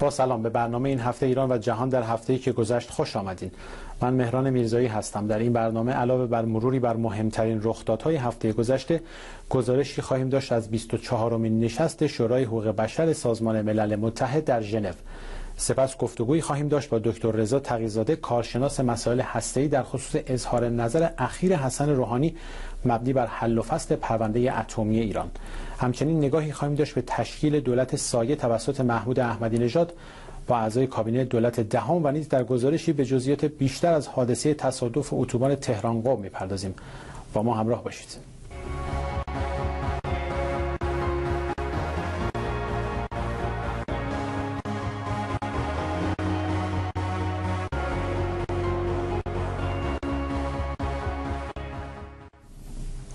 با سلام به برنامه این هفته ایران و جهان در هفته‌ای که گذشت خوش آمدین. من مهران میرزایی هستم. در این برنامه علاوه بر مروری بر مهمترین رخدادهای هفته گذشته گزارشی خواهیم داشت از 24 امین نشست شورای حقوق بشر سازمان ملل متحد در ژنو. سپس گفتگویی خواهیم داشت با دکتر رضا تقیزاده کارشناس مسائل هسته‌ای در خصوص اظهار نظر اخیر حسن روحانی مبنی بر حل و فصل پرونده اتمی ایران. همچنین نگاهی خواهیم داشت به تشکیل دولت سایه توسط محمود احمدی نژاد. با اعضای کابینه دولت دهم و نیز در گزارشی به جزئیات بیشتر از حادثه تصادف اتوبان تهران قم می‌پردازیم. با ما همراه باشید.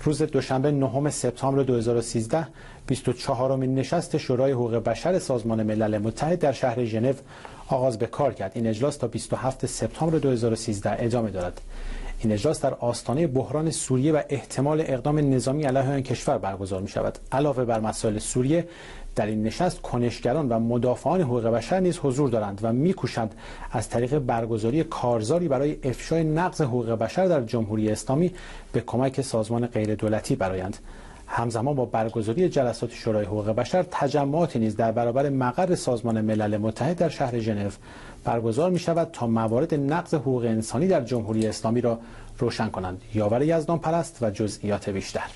روز دوشنبه نهم سپتامبر 2013 24 امین نشست شورای حقوق بشر سازمان ملل متحد در شهر ژنو آغاز به کار کرد. این اجلاس تا 27 سپتامبر 2013 ادامه دارد. این اجلاس در آستانه بحران سوریه و احتمال اقدام نظامی علیه آن کشور برگزار می شود علاوه بر مسائل سوریه در این نشست کنشگران و مدافعان حقوق بشر نیز حضور دارند و میکوشند از طریق برگزاری کارزاری برای افشای نقض حقوق بشر در جمهوری اسلامی به کمک سازمان غیر دولتی برایند. همزمان با برگزاری جلسات شورای حقوق بشر تجمعاتی نیز در برابر مقر سازمان ملل متحد در شهر ژنو برگزار می شود تا موارد نقض حقوق انسانی در جمهوری اسلامی را روشن کنند. یاور یزدان پرست و جزئیات بیشتر.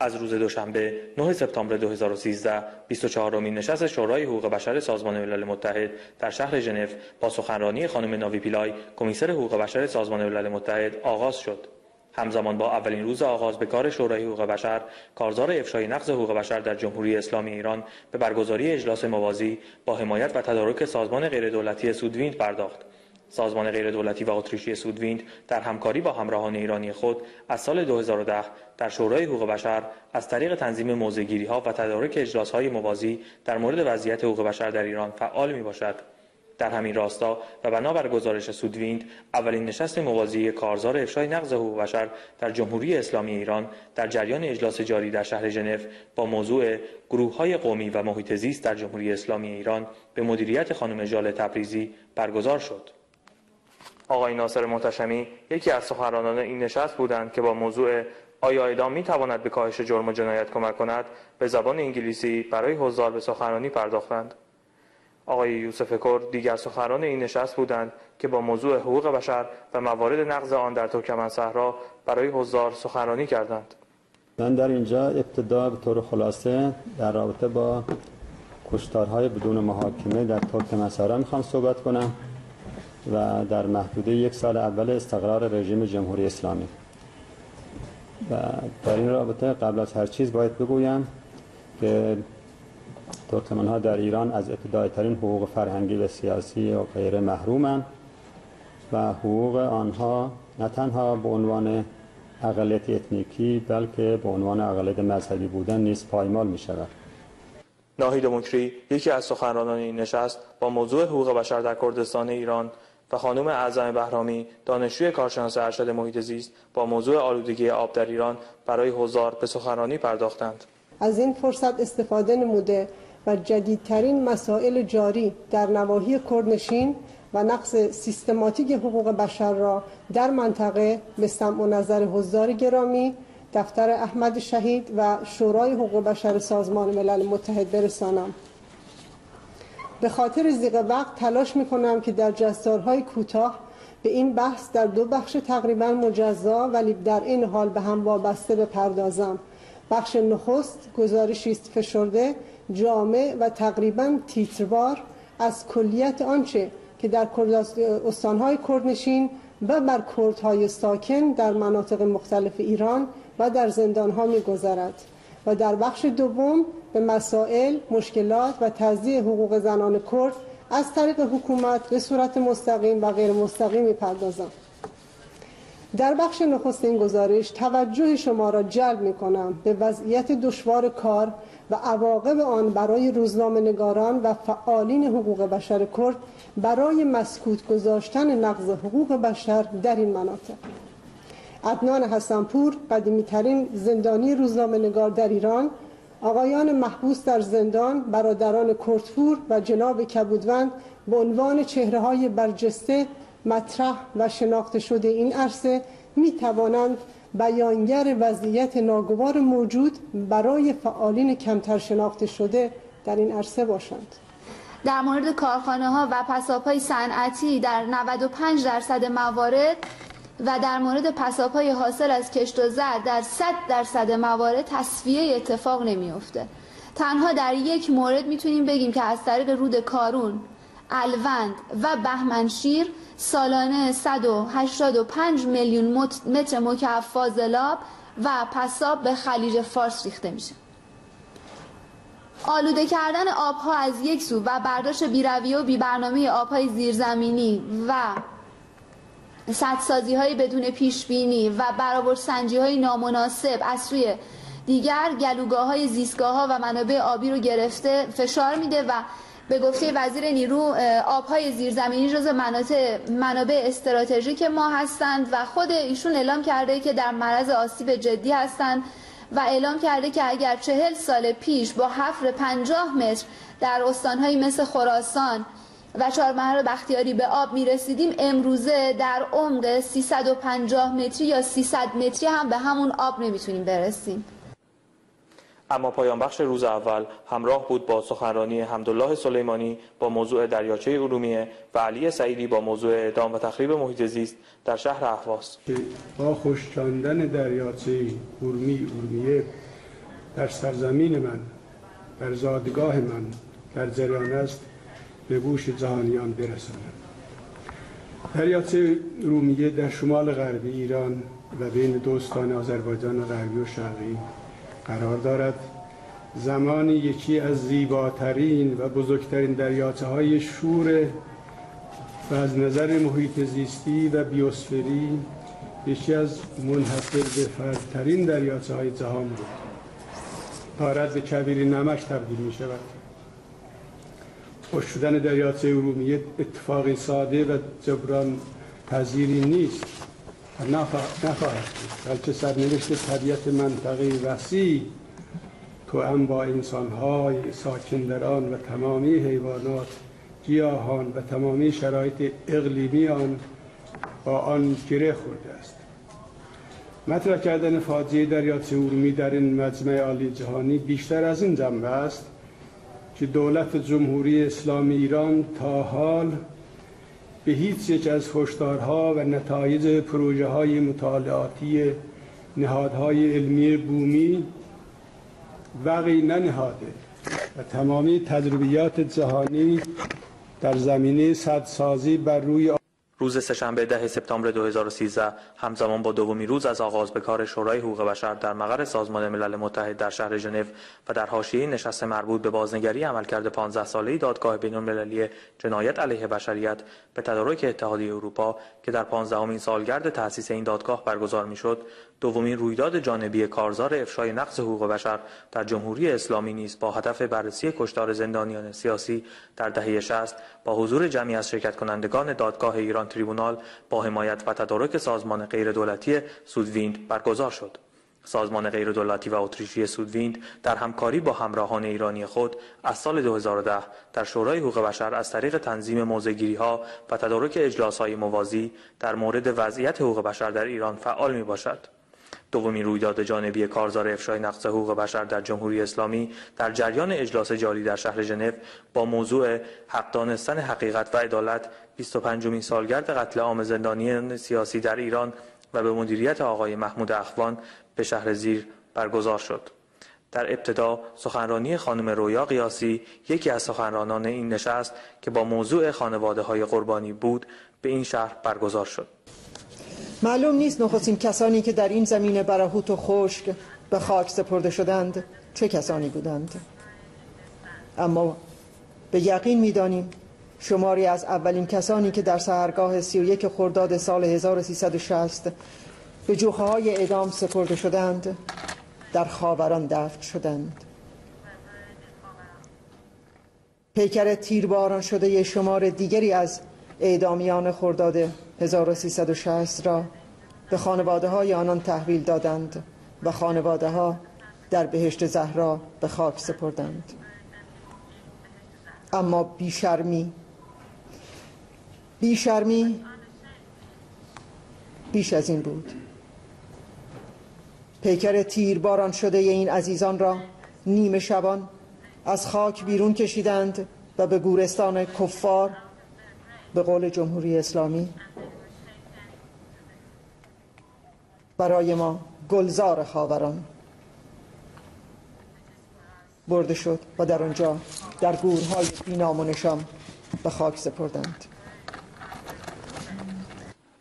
از روز دوشنبه 9 سپتامبر 2013 24 امین نشست شورای حقوق بشر سازمان ملل متحد در شهر ژنو با سخنرانی خانم ناوی پیلای کمیسر حقوق بشر سازمان ملل متحد آغاز شد. همزمان با اولین روز آغاز به کار شورای حقوق بشر کارزار افشای نقض حقوق بشر در جمهوری اسلامی ایران به برگزاری اجلاس موازی با حمایت و تدارک سازمان غیردولتی سودویند پرداخت سازمان غیردولتی و اتریشی سودویند در همکاری با همراهان ایرانی خود از سال 2010 در شورای حقوق بشر از طریق تنظیم موضعگیری ها و تدارک اجلاس های موازی در مورد وضعیت حقوق بشر در ایران فعال می باشد. در همین راستا و بنابر گزارش سودویند اولین نشست موازی کارزار افشای نقض حقوق بشر در جمهوری اسلامی ایران در جریان اجلاس جاری در شهر ژنو با موضوع گروه های قومی و محیط زیست در جمهوری اسلامی ایران به مدیریت خانم جال تبریزی برگزار شد. آقای ناصر محتشمی یکی از سخنرانان این نشست بودند که با موضوع آیا اعدام می تواند به کاهش جرم و جنایت کمک کند به زبان انگلیسی برای حضار به سخنرانی پرداختند آقای یوسف کور دیگر سخنران این نشست بودند که با موضوع حقوق بشر و موارد نقض آن در ترکمن صحرا برای حضار سخنرانی کردند. من در اینجا ابتدا به طور خلاصه در رابطه با کشتارهای بدون محاکمه در ترکمن صحرا می‌خوام صحبت کنم و در محدوده یک سال اول استقرار رژیم جمهوری اسلامی. و در این رابطه قبل از هر چیز باید بگویم که ترکمن ها در ایران از ابتدایی ترین حقوق فرهنگی و سیاسی و غیر محرومند و حقوق آنها نه تنها به عنوان اقلیت اتنیکی بلکه به عنوان اقلیت مذهبی بودن نیز پایمال می شود ناهید مکری یکی از سخنرانان این نشست با موضوع حقوق بشر در کردستان ایران و خانم اعظم بهرامی دانشجوی کارشناس ارشد محیط زیست با موضوع آلودگی آب در ایران برای حضار به سخنرانی پرداختند. از این فرصت استفاده نموده و جدیدترین مسائل جاری در نواحی کردنشین و نقص سیستماتیک حقوق بشر را در منطقه به سمع و نظر حضار گرامی دفتر احمد شهید و شورای حقوق بشر سازمان ملل متحد برسانم. به خاطر زیغ وقت تلاش می‌کنم که در جستارهای کوتاه به این بحث در دو بخش تقریبا مجزا ولی در این حال به هم وابسته بپردازم. بخش نخست گزارشی است فشرده جامع و تقریبا تیتروار از کلیت آنچه که در استانهای کردنشین و بر کردهای ساکن در مناطق مختلف ایران و در زندانها میگذرد و در بخش دوم به مسائل، مشکلات و تضییع حقوق زنان کرد از طریق حکومت به صورت مستقیم و غیر مستقیم می‌پردازم. در بخش نخست این گزارش توجه شما را جلب می کنم به وضعیت دشوار کار و عواقب آن برای روزنامه نگاران و فعالین حقوق بشر کرد برای مسکوت گذاشتن نقض حقوق بشر در این مناطق. عدنان حسنپور قدیمی ترین زندانی روزنامه نگار در ایران آقایان محبوس در زندان برادران کرتفور و جناب کبودوند به عنوان چهره های برجسته مطرح و شناخته شده این عرصه می توانند بیانگر وضعیت ناگوار موجود برای فعالین کمتر شناخته شده در این عرصه باشند. در مورد کارخانه ها و پساپای صنعتی در 95 درصد موارد و در مورد پساپای حاصل از کشت و زر در 100 درصد موارد تصفیه اتفاق نمیافته. تنها در یک مورد می‌تونیم بگیم که از طریق رود کارون الوند و بهمنشیر سالانه 185 میلیون متر مکعب فاضلاب و پساب به خلیج فارس ریخته میشه. آلوده کردن آبها از یک سو و برداشت بیرویه و بیبرنامه آبهای زیرزمینی و سدسازی های بدون پیش بینی و برآورد سنجی های نامناسب از سوی دیگر گلوگاه های زیستگاه ها و منابع آبی رو گرفته فشار میده و به گفته وزیر نیرو آبهای زیرزمینی جز مناطق منابع استراتژیک ما هستند و خود ایشون اعلام کرده که در معرض آسیب جدی هستند و اعلام کرده که اگر چهل سال پیش با حفر پنجاه متر در استانهایی مثل خراسان و چهارمحل بختیاری به آب می رسیدیم امروزه در عمق 350 متری یا 300 متری هم به همون آب نمی‌تونیم برسیم. اما پایان بخش روز اول همراه بود با سخنرانی حمدالله سلیمانی با موضوع دریاچه ارومیه و علی سعیدی با موضوع اعدام و تخریب محیط زیست در شهر اهواز. با خوشچاندن دریاچه ارومی ارومیه در سرزمین من در زادگاه من در جریان است به گوش جهانیان برسانم. دریاچه رومیه در شمال غربی ایران و بین دوستان آذربایجان غربی و شرقی قرار دارد زمانی یکی از زیباترین و بزرگترین دریاچه های شور و از نظر محیط زیستی و بیوسفری یکی از منحصر به فردترین دریاچه های جهان بود. دارد به کبیر نمک تبدیل می شود خوش شدن دریاچه ارومیه اتفاقی ساده و جبران پذیری نیست. نخواهد بلکه سرنوشت طبیعت منطقه وسیع. تو هم با انسانهای ساکن در آن و تمامی حیوانات گیاهان و تمامی شرایط اقلیمی آن با آن گره خورده است. مطرح کردن فاجعه دریاچه ارومی در این مجمع عالی جهانی بیشتر از این جنبه است که دولت جمهوری اسلامی ایران تا حال به هیچ یک از هشدارها و نتایج پروژه های مطالعاتی نهادهای علمی بومی وقی ننهاده و تمامی تجربیات جهانی در زمینه سدسازی بر روی روز سهشنبه ده سپتامبر 2013 همزمان با دومی روز از آغاز به کار شورای حقوق بشر در مقر سازمان ملل متحد در شهر ژنو و در حاشیه نشست مربوط به بازنگری عملکرد 15 ساله دادگاه بین‌المللی جنایت علیه بشریت به تدارک اتحادیه اروپا که در 15 سالگرد تأسیس این دادگاه برگزار می‌شد. دومین رویداد جانبی کارزار افشای نقض حقوق بشر در جمهوری اسلامی نیز با هدف بررسی کشتار زندانیان سیاسی در دهه 60 با حضور جمعی از شرکت کنندگان دادگاه ایران تریبونال با حمایت و تدارک سازمان غیردولتی سودویند برگزار شد. سازمان غیردولتی و اتریشی سودویند در همکاری با همراهان ایرانی خود از سال 2010 در شورای حقوق بشر از طریق تنظیم موزگیری ها و تدارک اجلاس های موازی در مورد وضعیت حقوق بشر در ایران فعال می باشد. دومین رویداد جانبی کارزار افشای نقض حقوق بشر در جمهوری اسلامی در جریان اجلاس جاری در شهر ژنو با موضوع حق دانستن حقیقت و عدالت 25 مین سالگرد قتل عام زندانیان سیاسی در ایران و به مدیریت آقای محمود اخوان به شهر زیر برگزار شد. در ابتدا سخنرانی خانم رویا قیاسی یکی از سخنرانان این نشست که با موضوع خانواده های قربانی بود به این شهر برگزار شد. معلوم نیست نخستین کسانی که در این زمین برهوت و خشک به خاک سپرده شدند چه کسانی بودند. اما به یقین می‌دانیم شماری از اولین کسانی که در سهرگاه 31 خرداد سال 1360 به جوخه های اعدام سپرده شدند در خاوران دفن شدند. پیکر تیرباران شده شمار دیگری از اعدامیان خرداد 1360 را به خانواده های آنان تحویل دادند و خانواده ها در بهشت زهرا به خاک سپردند. اما بیشرمی بیشرمی بیش از این بود. پیکر تیرباران شده این عزیزان را نیمه شبان از خاک بیرون کشیدند و به گورستان کفار به قول جمهوری اسلامی برای ما گلزار خاوران برده شد و در آنجا در گورهای بینام و نشام به خاک سپردند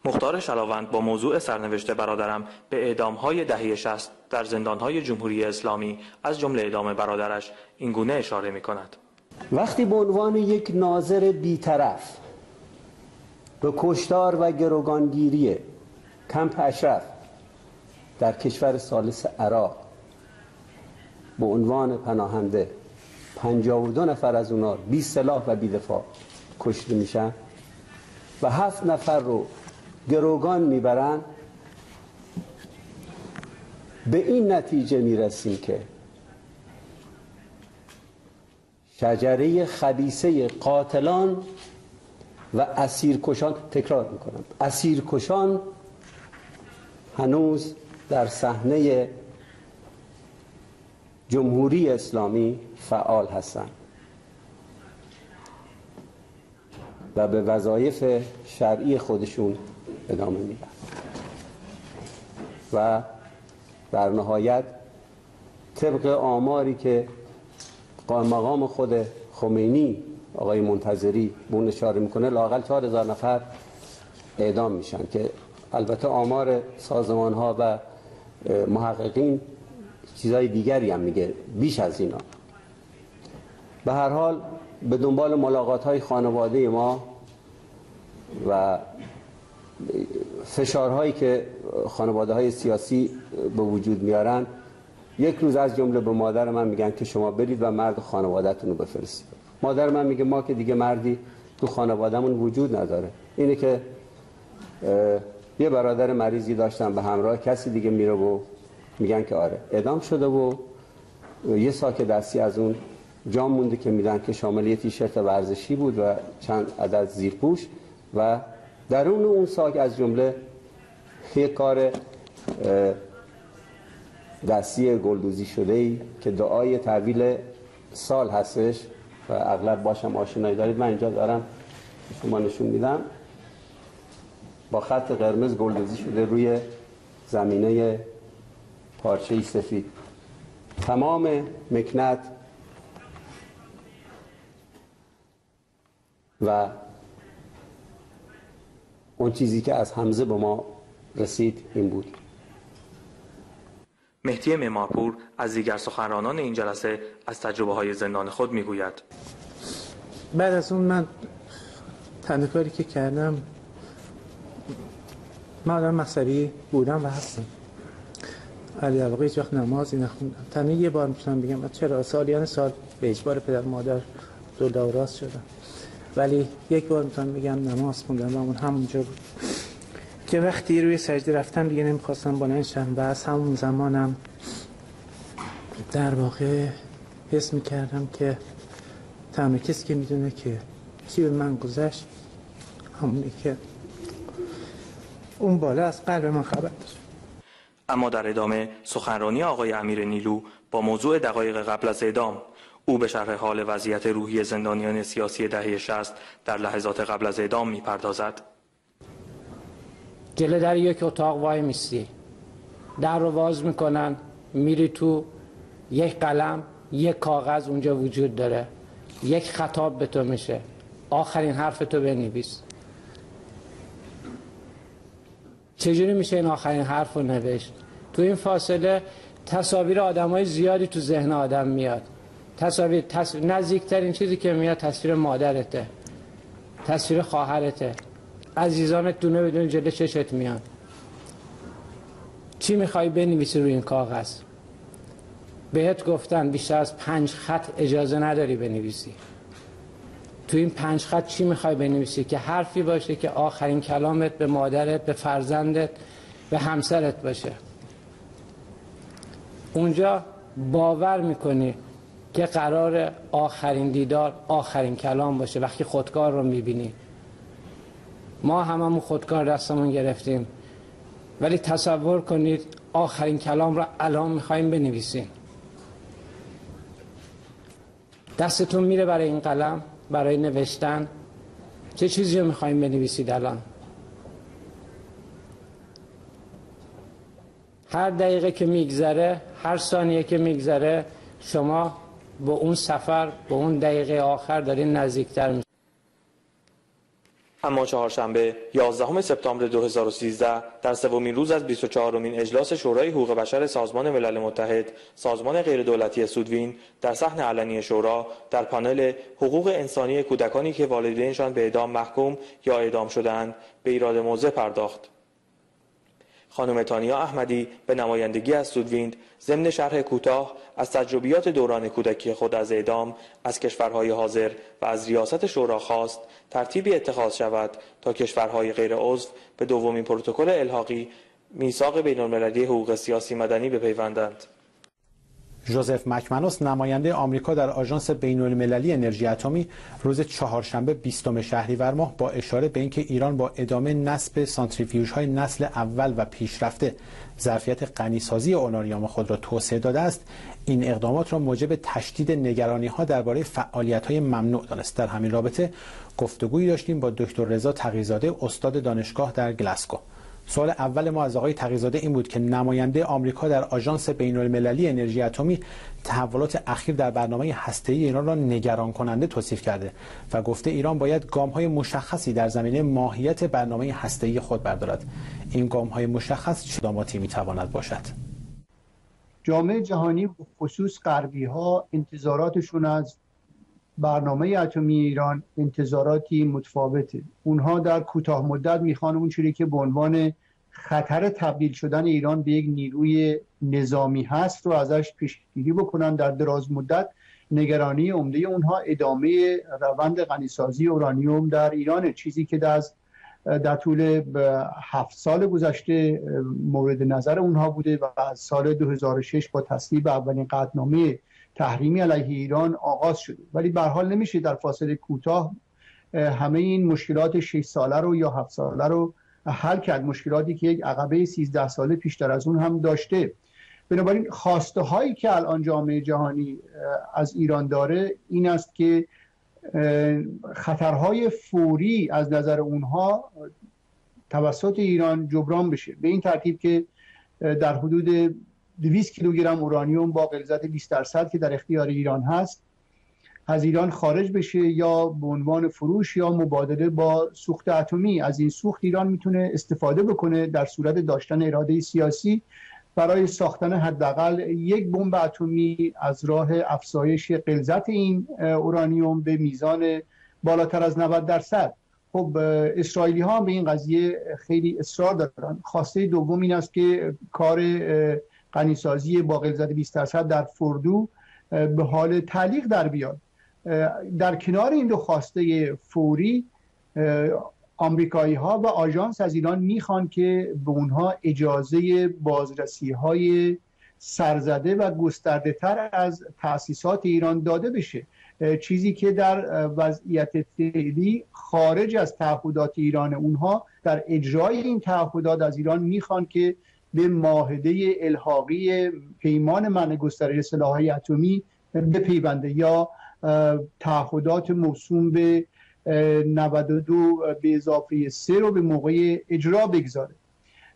مختار شلاوند با موضوع سرنوشت برادرم به اعدامهای دهه شست در زندانهای جمهوری اسلامی از جمله اعدام برادرش اینگونه اشاره می کند. وقتی به عنوان یک ناظر بیطرف به کشتار و گروگانگیری کمپ اشرف در کشور سالس عراق به عنوان پناهنده 52 نفر از اونا بی سلاح و بی دفاع کشته میشن و هفت نفر رو گروگان می‌برن. به این نتیجه می‌رسیم که شجره خبیسه قاتلان و اسیرکشان تکرار می‌کنم اسیرکشان هنوز در صحنه جمهوری اسلامی فعال هستند و به وظایف شرعی خودشون ادامه میدن و در نهایت طبق آماری که مقام خود خمینی آقای منتظری بون اشاره می‌کنه لاقل چهار هزار نفر اعدام میشن که البته آمار سازمان ها و محققین چیزای دیگری هم میگه بیش از اینا. به هر حال به دنبال ملاقات های خانواده ما و فشارهایی که خانواده های سیاسی به وجود میارن یک روز از جمله به مادر من میگن که شما برید و مرد خانوادهتون رو بفرستید. مادر من میگه ما که دیگه مردی تو خانوادهمون وجود نداره. اینه که یه برادر مریضی داشتم به همراه کسی دیگه میره و میگن که آره. ادام شده و یه ساک دستی از اون جام مونده که میدن که شامل یه تیشرت ورزشی بود و چند عدد زیرپوش و درون اون ساک از جمله یک کار دستی گلدوزی شده ای که دعای تحویل سال هستش و اغلب باشم آشنایی دارید. من اینجا دارم شما نشون میدم. با خط قرمز گلدوزی شده روی زمینه پارچه سفید. تمام مکنت و اون چیزی که از حمزه به ما رسید این بود. مهدی معمارپور از دیگر سخنرانان این جلسه از تجربه های زندان خود می‌گوید. بعد از اون من تنها کاری که کردم من آدم مذهبی بودم و هستم ولی در واقع هیچ وقت نمازی نخوندم تنها یه بار می‌تونم بگم چرا؟ سالیان سال به اجبار پدر مادر دو راست شدم ولی یک بار می‌تونم بگم نماز خوندم و اون همونجا بود. که وقتی روی سجده رفتم دیگه نمی‌خواستم بلند شم و از همون زمانم در واقع حس می‌کردم که تنها کسی که می‌دونه که چی به من گذشت همونی که اون بالا از قلب من خبر داشت. اما در ادامه سخنرانی آقای امیر نیلو با موضوع دقایق قبل از اعدام او به شرح حال وضعیت روحی زندانیان سیاسی دهه 60 در لحظات قبل از اعدام می‌پردازد. جلو در یک اتاق وای میستی. در رو باز می‌کنن میری تو یک قلم یک کاغذ اونجا وجود داره. یک خطاب به تو میشه. آخرین حرف تو بنویس. چجوری میشه این آخرین حرف رو نوشت؟ تو این فاصله تصاویر آدم های زیادی تو ذهن آدم میاد. تصاویر تصویر نزدیکترین چیزی که میاد تصویر مادرته. تصویر خواهرته. عزیزانت دونه بدون جلو چشت میان. چی می‌خوای بنویسی روی این کاغذ؟ بهت گفتن بیشتر از پنج خط اجازه نداری بنویسی. تو این پنج خط چی می‌خوای بنویسی؟ که حرفی باشه که آخرین کلامت به مادرت به فرزندت به همسرت باشه. اونجا باور می‌کنی که قرار آخرین دیدار آخرین کلام باشه. وقتی خودکار رو می‌بینی. ما هممون خودکار دستمون گرفتیم. ولی تصور کنید آخرین کلام رو الان می‌خوایم بنویسیم. دستتون میره برای این قلم. برای نوشتن. چه چیزی رو می‌خوایم بنویسید الان؟ هر دقیقه که میگذره هر ثانیه که میگذره شما به اون سفر به اون دقیقه آخر دارین نزدیکتر میشه اما چهارشنبه 11 سپتامبر 2013 در سومین روز از 24 مین اجلاس شورای حقوق بشر سازمان ملل متحد سازمان غیردولتی سودوین در صحن علنی شورا در پانل حقوق انسانی کودکانی که والدینشان به اعدام محکوم یا اعدام شدند به ایراد موضع پرداخت. خانم تانیا احمدی به نمایندگی از سودویند ضمن شرح کوتاه از تجربیات دوران کودکی خود از اعدام از کشورهای حاضر و از ریاست شورا خواست ترتیبی اتخاذ شود تا کشورهای غیر عضو به دومین پروتکل الحاقی میثاق بینالمللی حقوق سیاسی مدنی بپیوندند. جوزف مکمنوس نماینده آمریکا در آژانس بین المللی انرژی اتمی روز چهارشنبه 20 شهریور ماه با اشاره به اینکه ایران با ادامه نصب سانتریفیوژ های نسل اول و پیشرفته ظرفیت غنیسازی اورانیوم خود را توسعه داده است. این اقدامات را موجب تشدید نگرانی ها درباره فعالیت های ممنوع دانست. در همین رابطه گفتگویی داشتیم با دکتر رضا تقیزاده استاد دانشگاه در گلاسکو. سوال اول ما از آقای تقیزاده این بود که نماینده آمریکا در آژانس بین المللی انرژی اتمی تحولات اخیر در برنامه هسته‌ای ایران را نگران کننده توصیف کرده و گفته ایران باید های مشخصی در زمینه ماهیت برنامه هسته‌ای خود بردارد. این های مشخص چه داماتی می‌تواند باشد؟ جامعه جهانی خصوص غربی ها انتظاراتشون از برنامه اتمی ایران انتظاراتی متفاوته اونها در کوتاه مدت می‌خوان اون چیزی که به عنوان خطر تبدیل شدن ایران به یک نیروی نظامی هست رو ازش پیشگیری بکنن. در دراز مدت نگرانی عمده اونها ادامه روند غنیسازی اورانیوم در ایران چیزی که در در طول هفت سال گذشته مورد نظر اونها بوده و از سال 2006 با تصویب اولین قطنامه تحریمی علیه ایران آغاز شده. ولی به حال نمیشه در فاصله کوتاه همه این مشکلات 6 ساله رو یا 7 ساله رو حل کرد. مشکلاتی که یک عقبه 13 ساله پیشتر از اون هم داشته. بنابراین خواسته هایی که الان جامعه جهانی از ایران داره این است که خطرهای فوری از نظر اونها توسط ایران جبران بشه. به این ترتیب که در حدود 200 کیلوگرم اورانیوم با غلظت 20 درصد که در اختیار ایران هست از ایران خارج بشه یا به عنوان فروش یا مبادله با سوخت اتمی. از این سوخت ایران می‌تونه استفاده بکنه در صورت داشتن اراده سیاسی برای ساختن حداقل یک بمب اتمی از راه افزایش غلظت این اورانیوم به میزان بالاتر از 90 درصد. خب اسرائیلی ها به این قضیه خیلی اصرار دارن. خواسته دوم این است که کار غنیسازی با غلظت 20 درصد در فردو به حال تعلیق در بیاد. در کنار این دو خواسته فوری آمریکایی ها و آژانس از ایران می‌خوان که به اونها اجازه بازرسی های سرزده و گسترده تر از تأسیسات ایران داده بشه. چیزی که در وضعیت فعلی خارج از تعهدات ایران اونها در اجرای این تعهدات از ایران می‌خوان که به معاهده الحاقی پیمان منع گسترش سلاحهای اتمی بپیونده یا تعهدات موسوم به 92 به اضافه 3 رو به موقع اجرا بگذاره.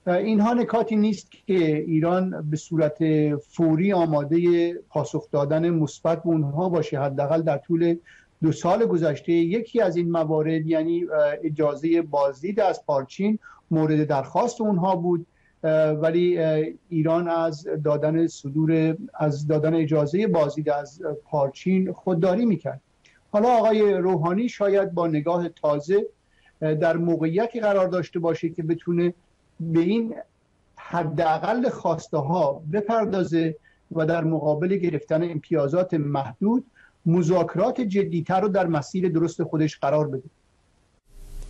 اینها نکاتی نیست که ایران به صورت فوری آماده پاسخ دادن مثبت به اونها باشه. حداقل در طول دو سال گذشته یکی از این موارد یعنی اجازه بازدید از پارچین مورد درخواست اونها بود. ولی ایران از دادن صدور از دادن اجازه بازدید از پارچین خودداری می‌کرد. حالا آقای روحانی شاید با نگاه تازه در موقعیتی قرار داشته باشه که بتونه به این حداقل خواسته ها بپردازه و در مقابل گرفتن امتیازات محدود مذاکرات جدیتر رو در مسیر درست خودش قرار بده.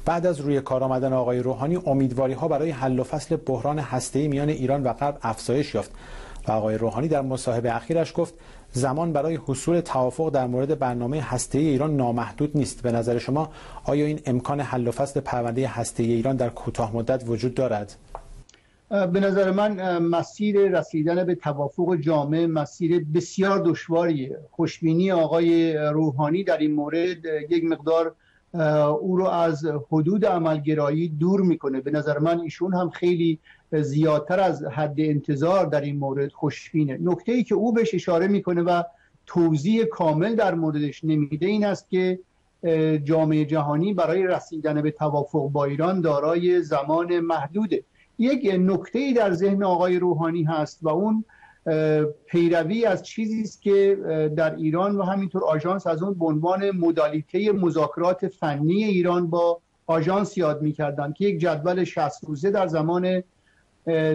بعد از روی کار آمدن آقای روحانی امیدواری ها برای حل و فصل بحران هسته‌ای میان ایران و غرب افزایش یافت و آقای روحانی در مصاحبه اخیرش گفت زمان برای حصول توافق در مورد برنامه هسته ایران نامحدود نیست. به نظر شما آیا این امکان حل و فصل پرونده هسته ایران در کوتاه مدت وجود دارد؟ به نظر من مسیر رسیدن به توافق جامع مسیر بسیار دشواریه خوشبینی آقای روحانی در این مورد یک مقدار او رو از حدود عملگرایی دور می‌کنه. به نظر من ایشون هم خیلی زیادتر از حد انتظار در این مورد خوشبینه. نکته ای که او بهش اشاره می‌کنه و توضیح کامل در موردش نمیده این است که جامعه جهانی برای رسیدن به توافق با ایران دارای زمان محدوده. یک نکته ای در ذهن آقای روحانی هست و اون پیروی از چیزی است که در ایران و همینطور آژانس از اون به عنوان مدالیته مذاکرات فنی ایران با آژانس یاد می‌کردن که یک جدول 60 روزه در زمان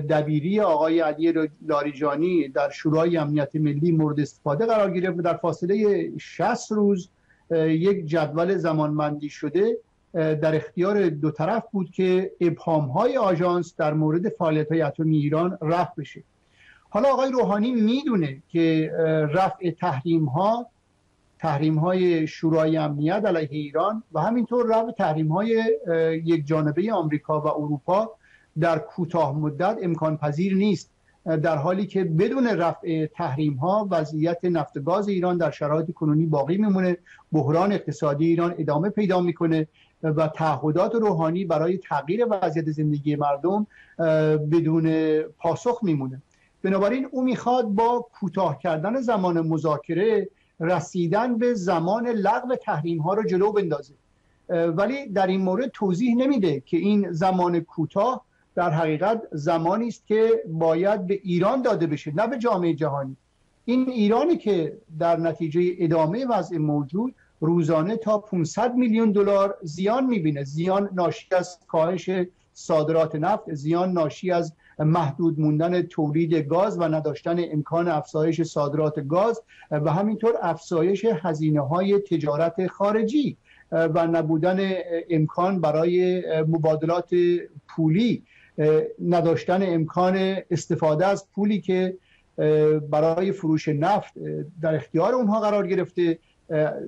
دبیری آقای علی لاریجانی در شورای امنیت ملی مورد استفاده قرار گرفت و در فاصله 60 روز یک جدول زمانمندی شده در اختیار دو طرف بود که ابهام های آژانس در مورد فعالیت های اتمی ایران رفع بشه. حالا آقای روحانی می‌دونه که رفع تحریم ها تحریم های شورای امنیت علیه ایران و همینطور رفع تحریم های یک جانبه آمریکا و اروپا در کوتاه مدت امکان پذیر نیست. در حالی که بدون رفع تحریم ها وضعیت نفت گاز ایران در شرایط کنونی باقی میمونه بحران اقتصادی ایران ادامه پیدا می‌کنه و تعهدات روحانی برای تغییر وضعیت زندگی مردم بدون پاسخ میمونه. بنابراین او می‌خواد با کوتاه کردن زمان مذاکره رسیدن به زمان لغو تحریم ها رو جلو بندازه. ولی در این مورد توضیح نمیده که این زمان کوتاه در حقیقت زمانی است که باید به ایران داده بشه نه به جامعه جهانی. این ایرانی که در نتیجه ادامه وضع موجود روزانه تا 500 میلیون دلار زیان می‌بینه. زیان ناشی از کاهش صادرات نفت زیان ناشی از محدود موندن تولید گاز و نداشتن امکان افزایش صادرات گاز و همینطور افزایش هزینه های تجارت خارجی و نبودن امکان برای مبادلات پولی. نداشتن امکان استفاده از پولی که برای فروش نفت در اختیار اونها قرار گرفته.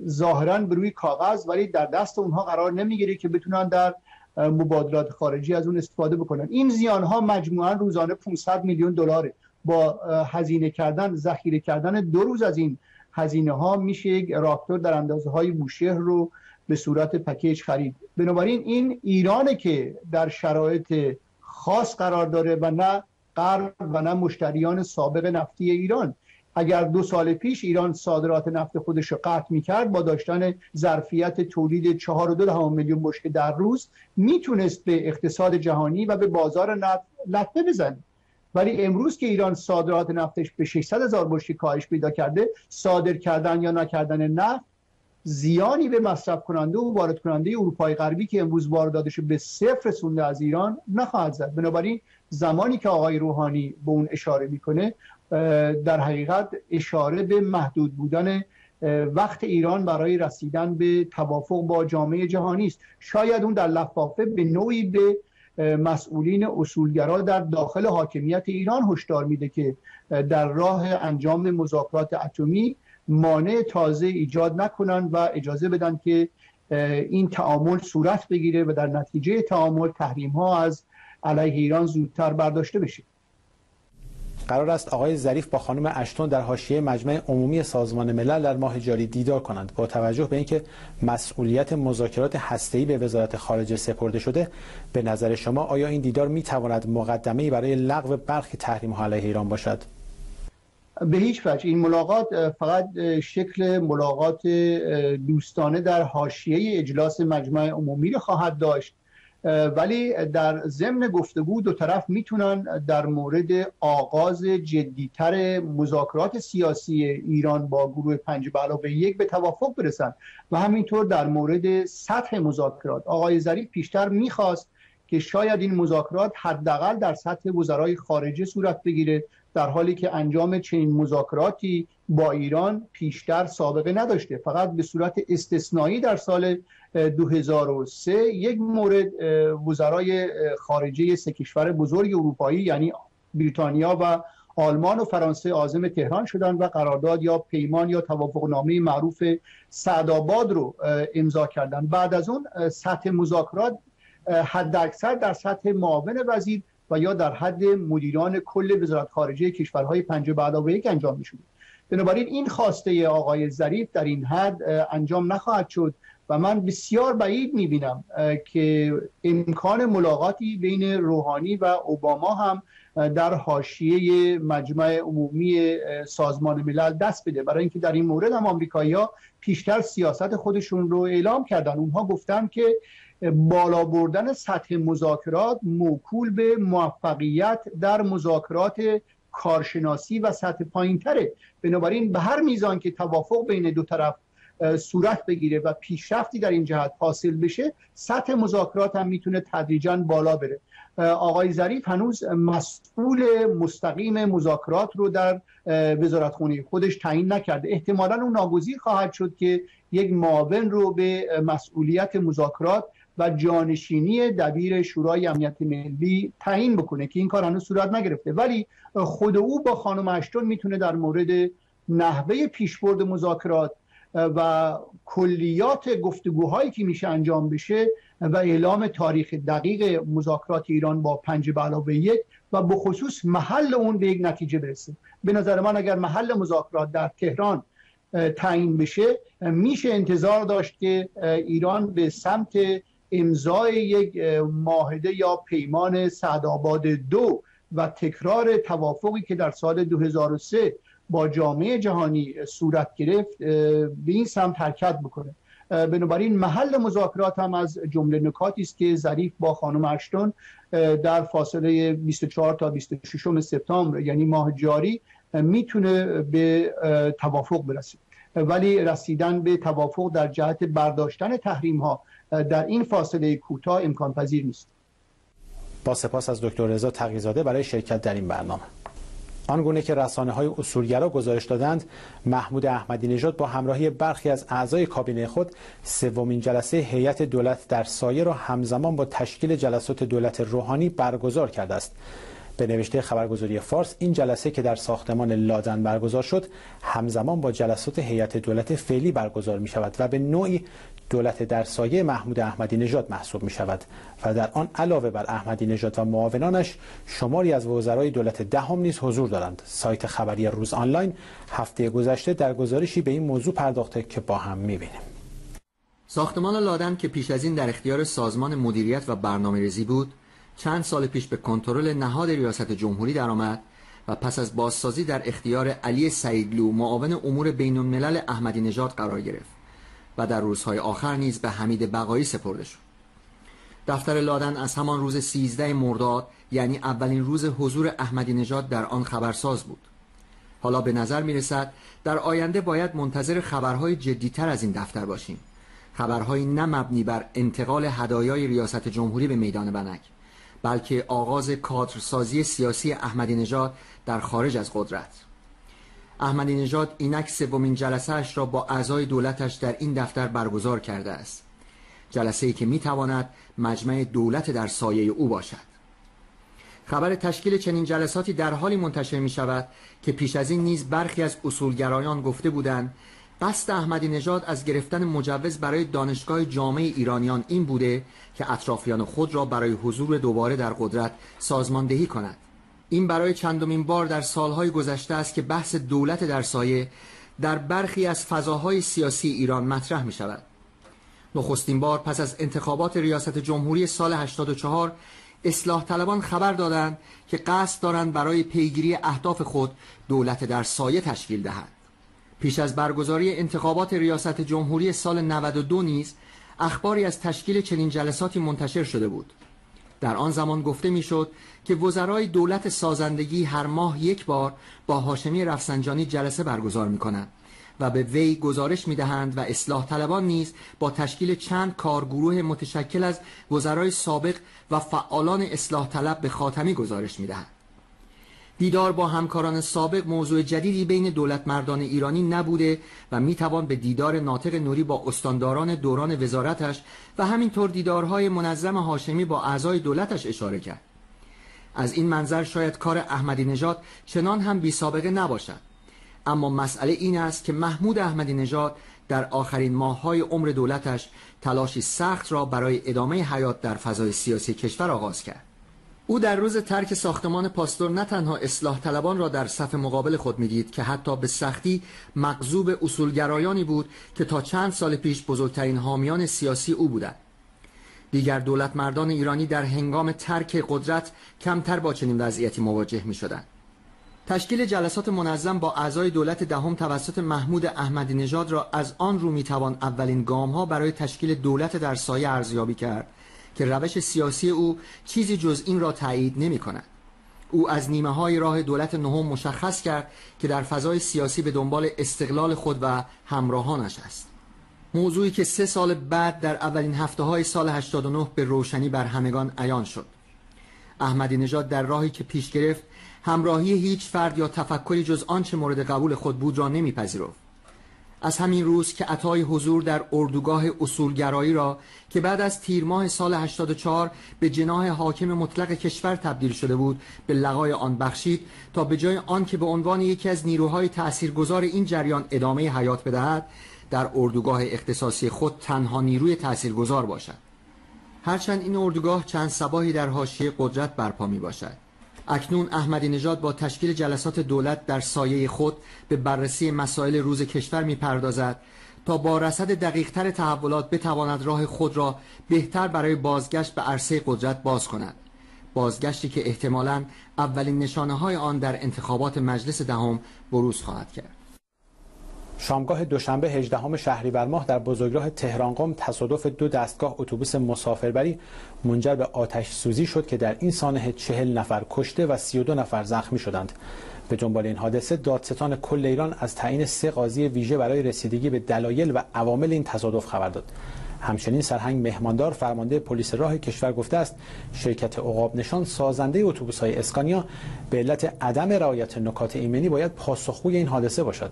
ظاهرا به روی کاغذ ولی در دست اونها قرار نمی‌گیره که بتونن در مبادلات خارجی از اون استفاده بکنن. این زیان ها مجموعا روزانه 500 میلیون دلاره. با هزینه کردن ذخیره کردن دو روز از این هزینه ها میشه یک راکتور در اندازه های بوشهر رو به صورت پکیج خرید. بنابراین این ایرانه که در شرایط خاص قرار داره و نه غرب و نه مشتریان سابق نفتی ایران. اگر دو سال پیش ایران صادرات نفت خودش رو قطع می‌کرد با داشتن ظرفیت تولید 4.2 میلیون بشکه در روز می‌تونست به اقتصاد جهانی و به بازار نفت لطمه بزنه. ولی امروز که ایران صادرات نفتش به 600 هزار بشکه کاهش پیدا کرده صادر کردن یا نکردن نفت زیانی به مصرف کننده و وارد کننده اروپای غربی که امروز وارداتش به صفر رسونده از ایران نخواهد زد. بنابراین زمانی که آقای روحانی به اون اشاره می‌کنه در حقیقت اشاره به محدود بودن وقت ایران برای رسیدن به توافق با جامعه جهانی است. شاید اون در لفافه به نوعی به مسئولین اصولگرا در داخل حاکمیت ایران هشدار میده که در راه انجام مذاکرات اتمی مانع تازه ایجاد نکنن و اجازه بدن که این تعامل صورت بگیره و در نتیجه تعامل تحریم ها از علیه ایران زودتر برداشته بشه. قرار است آقای ظریف با خانم اشتون در حاشیه مجمع عمومی سازمان ملل در ماه جاری دیدار کنند. با توجه به اینکه مسئولیت مذاکرات هسته‌ای به وزارت خارجه سپرده شده به نظر شما آیا این دیدار می تواند مقدمه‌ای برای لغو برخی تحریم علیه ایران باشد؟ به هیچ وجه. این ملاقات فقط شکل ملاقات دوستانه در حاشیه اجلاس مجمع عمومی خواهد داشت. ولی در ضمن گفتگو دو طرف می‌تونن در مورد آغاز جدیتر مذاکرات سیاسی ایران با گروه پنج به یک به توافق برسن و همینطور در مورد سطح مذاکرات. آقای ظریف پیشتر می‌خواست که شاید این مذاکرات حداقل در سطح وزرای خارجه صورت بگیره در حالی که انجام چنین مذاکراتی با ایران پیشتر سابقه نداشته. فقط به صورت استثنایی در سال 2003 یک مورد وزرای خارجه سه کشور بزرگ اروپایی یعنی بریتانیا و آلمان و فرانسه عازم تهران شدن و قرارداد یا پیمان یا توافقنامه معروف سعدآباد رو امضا کردن. بعد از اون سطح مذاکرات حداکثر در سطح معاون وزیر و یا در حد مدیران کل وزارت خارجه کشورهای پنج به علاوه یک انجام می‌شود بنابراین این خواسته آقای ظریف در این حد انجام نخواهد شد. و من بسیار بعید می‌بینم که امکان ملاقاتی بین روحانی و اوباما هم در حاشیه مجمع عمومی سازمان ملل دست بده. برای اینکه در این مورد هم آمریکایی‌ها پیشتر سیاست خودشون رو اعلام کردن. اونها گفتن که بالا بردن سطح مذاکرات موکول به موفقیت در مذاکرات کارشناسی و سطح پایین تره بنابراین به هر میزان که توافق بین دو طرف صورت بگیره و پیشرفتی در این جهت حاصل بشه سطح مذاکرات هم می‌تونه تدریجا بالا بره. آقای ظریف هنوز مسئول مستقیم مذاکرات رو در وزارت خونه خودش تعیین نکرده. احتمالا اون ناگزیر خواهد شد که یک معاون رو به مسئولیت مذاکرات و جانشینی دبیر شورای امنیت ملی تعیین بکنه که این کار هنوز صورت نگرفته. ولی خود او با خانم اشتون می‌تونه در مورد نحوه پیشبرد مذاکرات و کلیات گفتگوهایی که میشه انجام بشه و اعلام تاریخ دقیق مذاکرات ایران با پنج به علاوه یک و به خصوص محل اون به یک نتیجه برسه. به نظر من اگر محل مذاکرات در تهران تعیین بشه میشه انتظار داشت که ایران به سمت امضای یک معاهده یا پیمان سعدآباد دو و تکرار توافقی که در سال 2003 با جامعه جهانی صورت گرفت به این سمت حرکت بکنه. بنابراین محل مذاکرات هم از جمله نکاتی است که ظریف با خانم اشتون در فاصله 24 تا 26 سپتامبر یعنی ماه جاری می‌تونه به توافق برسه. ولی رسیدن به توافق در جهت برداشتن تحریم ها در این فاصله کوتاه امکان پذیر نیست. با سپاس از دکتر رضا تقیزاده برای شرکت در این برنامه. آنگونه که رسانه های اصولگرا گزارش دادند محمود احمدی نژاد با همراهی برخی از اعضای کابینه خود سومین جلسه هیئت دولت در سایه را همزمان با تشکیل جلسات دولت روحانی برگزار کرده است. به نوشته خبرگزاری فارس این جلسه که در ساختمان لادن برگزار شد همزمان با جلسات هیئت دولت فعلی برگزار می شود و به نوعی دولت در سایه محمود احمدی نژاد محسوب می شود و در آن علاوه بر احمدی نژاد و معاونانش شماری از وزرای دولت دهم نیز حضور دارند. سایت خبری روز آنلاین هفته گذشته در گزارشی به این موضوع پرداخته که با هم می بینیم ساختمان لادن که پیش از این در اختیار سازمان مدیریت و برنامه ریزی بود چند سال پیش به کنترل نهاد ریاست جمهوری درآمد و پس از بازسازی در اختیار علی سعیدلو معاون امور بین الملل احمدی نژاد قرار گرفت. و در روزهای آخر نیز به حمید بقایی سپرده شد. دفتر لادن از همان روز 13 مرداد یعنی اولین روز حضور احمدی نژاد در آن خبرساز بود. حالا به نظر می رسد در آینده باید منتظر خبرهای جدیتر از این دفتر باشیم. خبرهایی نه مبنی بر انتقال هدایای ریاست جمهوری به میدان بنک بلکه آغاز کادرسازی سیاسی احمدی نژاد در خارج از قدرت. احمدی نژاد اینک سومین جلسه اش را با اعضای دولتش در این دفتر برگزار کرده است. جلسه ای که می تواند مجمع دولت در سایه او باشد. خبر تشکیل چنین جلساتی در حالی منتشر می شود که پیش از این نیز برخی از اصولگرایان گفته بودند قصد احمدی نژاد از گرفتن مجوز برای دانشگاه جامعه ایرانیان این بوده که اطرافیان خود را برای حضور دوباره در قدرت سازماندهی کند. این برای چندمین بار در سالهای گذشته است که بحث دولت در سایه در برخی از فضاهای سیاسی ایران مطرح می شود نخستین بار پس از انتخابات ریاست جمهوری سال 84 اصلاح طلبان خبر دادند که قصد دارند برای پیگیری اهداف خود دولت در سایه تشکیل دهند. پیش از برگزاری انتخابات ریاست جمهوری سال 92 نیز اخباری از تشکیل چنین جلساتی منتشر شده بود. در آن زمان گفته می‌شد که وزرای دولت سازندگی هر ماه یک بار با هاشمی رفسنجانی جلسه برگزار می کنند و به وی گزارش می دهند و اصلاح طلبان نیز با تشکیل چند کارگروه متشکل از وزرای سابق و فعالان اصلاح طلب به خاتمی گزارش می دهند. دیدار با همکاران سابق موضوع جدیدی بین دولت مردان ایرانی نبوده و می‌توان به دیدار ناطق نوری با استانداران دوران وزارتش و همینطور دیدارهای منظم هاشمی با اعضای دولتش اشاره کرد. از این منظر شاید کار احمدی نژاد چنان هم بی سابقه نباشد. اما مسئله این است که محمود احمدی نژاد در آخرین ماههای عمر دولتش تلاشی سخت را برای ادامه حیات در فضای سیاسی کشور آغاز کرد. او در روز ترک ساختمان پاستور نه تنها اصلاح طلبان را در صف مقابل خود می‌دید که حتی به سختی مغضوب اصولگرایانی بود که تا چند سال پیش بزرگترین حامیان سیاسی او بودند دیگر دولت مردان ایرانی در هنگام ترک قدرت کمتر با چنین وضعیتی مواجه می شدند. تشکیل جلسات منظم با اعضای دولت دهم توسط محمود احمدی نژاد را از آن رو می‌توان اولین گام ها برای تشکیل دولت در سایه ارزیابی کرد که روش سیاسی او چیزی جز این را تایید نمی کند. او از نیمه های راه دولت نهم مشخص کرد که در فضای سیاسی به دنبال استقلال خود و همراهانش است. موضوعی که سه سال بعد در اولین هفته های سال 89 به روشنی بر همگان عیان شد. احمدی نژاد در راهی که پیش گرفت همراهی هیچ فرد یا تفکری جز آنچه مورد قبول خود بود را نمیپذیرفت از همین روز که عطای حضور در اردوگاه اصولگرایی را که بعد از تیر ماه سال 84 به جناه حاکم مطلق کشور تبدیل شده بود به لقای آن بخشید تا به جای آن که به عنوان یکی از نیروهای تاثیرگذار این جریان ادامه حیات بدهد در اردوگاه اختصاصی خود تنها نیروی تاثیرگذار باشد. هرچند این اردوگاه چند سباهی در حاشیه قدرت برپا می باشد اکنون احمدی نژاد با تشکیل جلسات دولت در سایه خود به بررسی مسائل روز کشور می‌پردازد تا با رصد دقیقتر تحولات بتواند راه خود را بهتر برای بازگشت به عرصه قدرت باز کند. بازگشتی که احتمالا اولین نشانه های آن در انتخابات مجلس دهم بروز خواهد کرد. شامگاه دوشنبه 18 شهریور ماه در بزرگراه تهران قم تصادف دو دستگاه اتوبوس مسافربری منجر به آتش سوزی شد که در این سانحه چهل نفر کشته و 32 نفر زخمی شدند. به دنبال این حادثه دادستان کل ایران از تعیین سه قاضی ویژه برای رسیدگی به دلایل و عوامل این تصادف خبر داد. همچنین سرهنگ مهماندار فرمانده پلیس راه کشور گفته است شرکت عقاب نشان سازنده اتوبوس های اسکانیا به علت عدم رعایت نکات ایمنی باید پاسخگوی این حادثه باشد.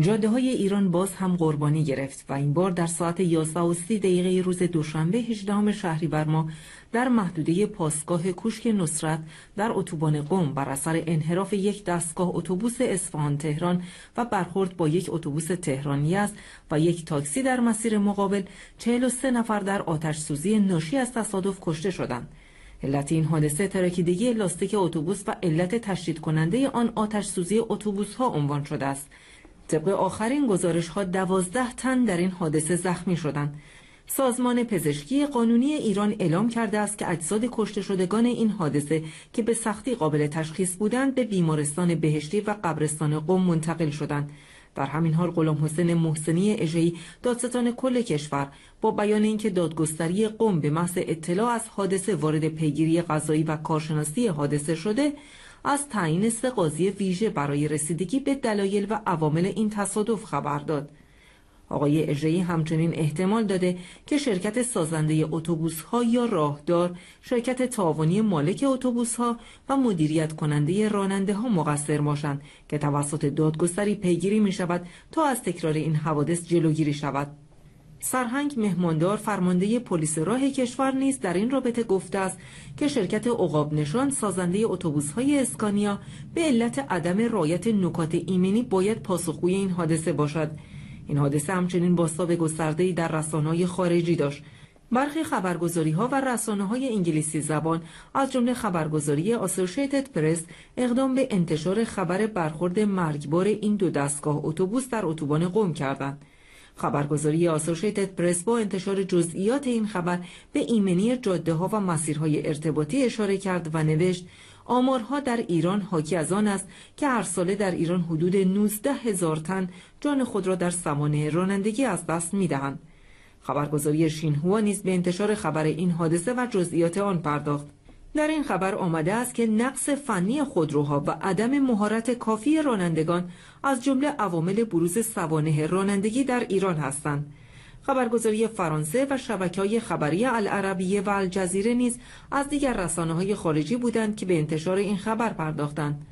جاده های ایران باز هم قربانی گرفت و این بار در ساعت 11 و 30 دقیقه روز دوشنبه 18 شهریور ماه در محدوده پاسگاه کوشک نصرت در اتوبان قم بر اثر انحراف یک دستگاه اتوبوس اصفهان تهران و برخورد با یک اتوبوس تهران یزد و یک تاکسی در مسیر مقابل 43 نفر در آتش سوزی ناشی از تصادف کشته شدند. علت این حادثه ترکیدگی لاستیک اتوبوس و علت تشدید کننده آن آتش سوزی اتوبوس ها عنوان شده است. طبق آخرین گزارش ها دوازده تن در این حادثه زخمی شدند. سازمان پزشکی قانونی ایران اعلام کرده است که اجساد کشته شدگان این حادثه که به سختی قابل تشخیص بودند به بیمارستان بهشتی و قبرستان قم منتقل شدند. در همین حال غلام حسین محسنی اژه‌ای دادستان کل کشور با بیان اینکه دادگستری قم به محض اطلاع از حادثه وارد پیگیری قضایی و کارشناسی حادثه شده از تعیین سه قاضی ویژه برای رسیدگی به دلایل و عوامل این تصادف خبر داد. آقای اژه‌ای همچنین احتمال داده که شرکت سازنده اتوبوس ها یا راهدار، شرکت تعاونی مالک اتوبوس ها و مدیریت کننده راننده ها مقصر باشند که توسط دادگستری پیگیری می شود تا از تکرار این حوادث جلوگیری شود. سرهنگ مهماندار فرمانده پلیس راه کشور نیز در این رابطه گفته است که شرکت عقاب نشان سازنده اتوبوس های اسکانیا به علت عدم رایت نکات ایمنی باید پاسخگوی این حادثه باشد. این حادثه همچنین بازتاب گسترده در رسانه‌های خارجی داشت. برخی خبرگزاری ها و رسانه های انگلیسی زبان از جمله خبرگزاری آسوشیتد پرس اقدام به انتشار خبر برخورد مرگبار این دو دستگاه اتوبوس در اتوبان قم کردند. خبرگزاری آسوشیتد پرس با انتشار جزئیات این خبر به ایمنی جاده ها و مسیرهای ارتباطی اشاره کرد و نوشت آمارها در ایران حاکی از آن است که هر ساله در ایران حدود 19 هزار تن جان خود را در سمانه رانندگی از دست می دهند. خبرگزاری شینهوا نیز به انتشار خبر این حادثه و جزئیات آن پرداخت. در این خبر آمده است که نقص فنی خودروها و عدم مهارت کافی رانندگان از جمله عوامل بروز سوانه رانندگی در ایران هستند. خبرگزاری فرانسه و شبکه های خبری العربیه و الجزیره نیز از دیگر رسانه های خارجی بودند که به انتشار این خبر پرداختند.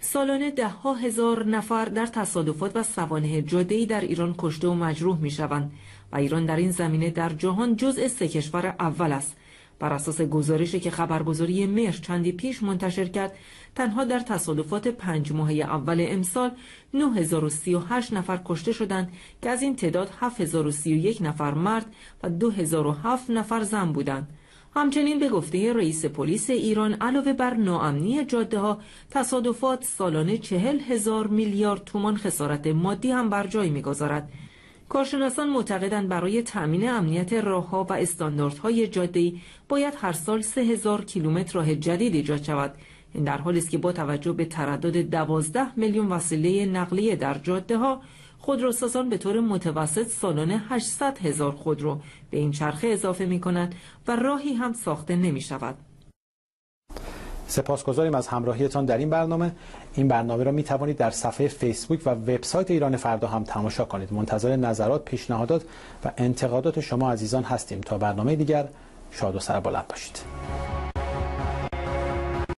سالانه ده ها هزار نفر در تصادفات و سوانه جاده‌ای در ایران کشته و مجروح می شوند و ایران در این زمینه در جهان جزء سه کشور اول است. بر اساس گزارشی که خبرگزاری مهر چندی پیش منتشر کرد تنها در تصادفات پنج ماهه اول امسال 9038 نفر کشته شدند که از این تعداد 7031 نفر مرد و 2007 نفر زن بودند. همچنین به گفته رئیس پلیس ایران علاوه بر ناامنی جاده ها تصادفات سالانه چهل هزار میلیارد تومان خسارت مادی هم بر جای می‌گذارد. کارشناسان معتقدند برای تأمین امنیت راهها و استانداردهای جاده‌ای باید هر سال سه هزار کیلومتر راه جدید ایجاد شود این در حالی است که با توجه به تردد دوازده میلیون وسیله نقلیه در جاده ها خودروسازان به طور متوسط سالانه 800 هزار خودرو به این چرخه اضافه می کنند و راهی هم ساخته نمی شود. سپاسگزاریم از همراهیتان در این برنامه. این برنامه را می توانید در صفحه فیسبوک و وبسایت ایران فردا هم تماشا کنید. منتظر نظرات پیشنهادات و انتقادات شما عزیزان هستیم. تا برنامه دیگر شاد و سربلند باشید.